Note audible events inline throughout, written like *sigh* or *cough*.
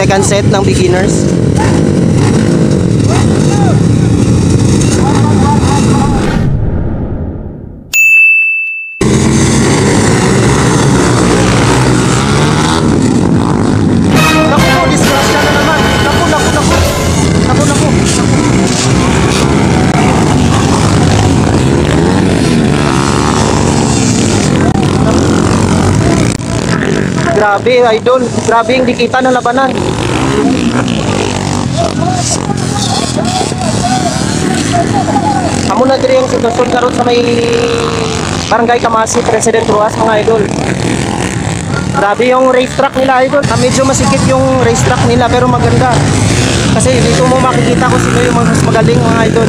Second set ng beginners. Grabe, idol. Grabe yung dikita ng labanan. Amo na diri yung sitwasyon karon sa may Barangay Kamasi, President Ruas, mga idol. Grabe yung racetrack nila, idol. Ah, medyo masikip yung racetrack nila, pero maganda. Kasi dito mo makikita kung sino yung mas magaling, mga idol.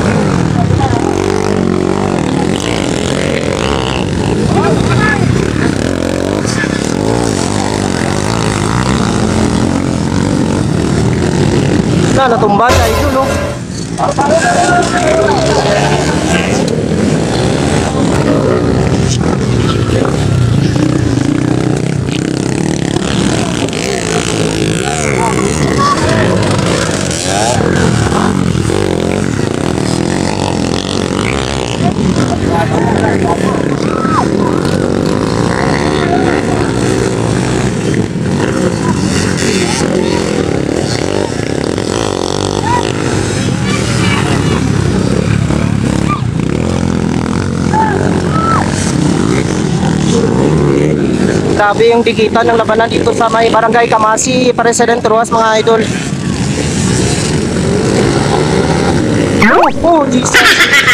Na, natumba na idol, oh. Grabe yung dikitan ng labanan dito sa may barangay Kamasi, President Ruas mga idol. Oh, oh Jesus. *laughs*